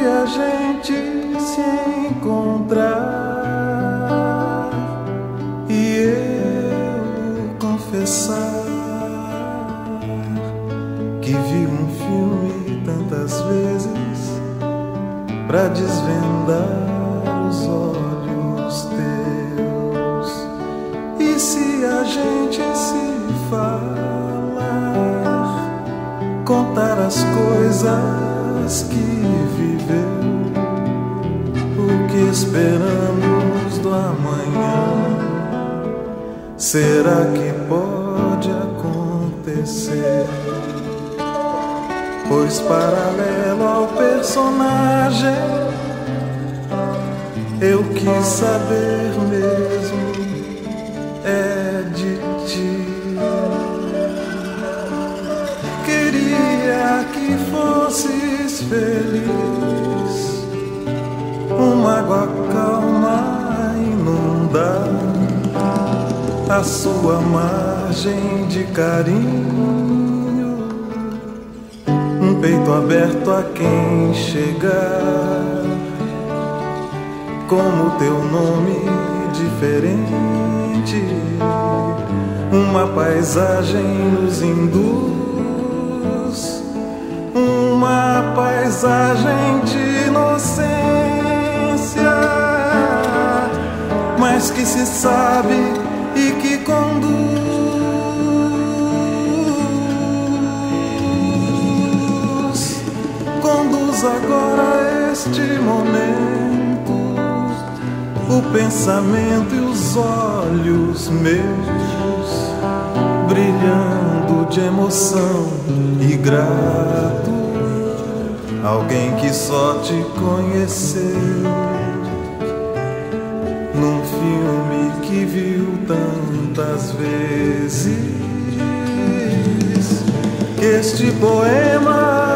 dia a gente se encontrar e eu confessar que vi um filme tantas vezes pra desvendar os olhos teus. E se a gente se falar contar as coisas que amanhã. Será que pode acontecer? Pois paralelo ao personagem, eu quis saber mesmo é de ti. Queria que fosses feliz, uma água a sua margem de carinho. Peito aberto a quem chegar. Como teu nome diferente, uma paisagem nos induz, uma paisagem de inocência, mas que se sabe que conduz agora este momento, o pensamento e os olhos meus brilhando de emoção e grato. Alguém que só te conheceu num filme que viu tantas vezes. Este poema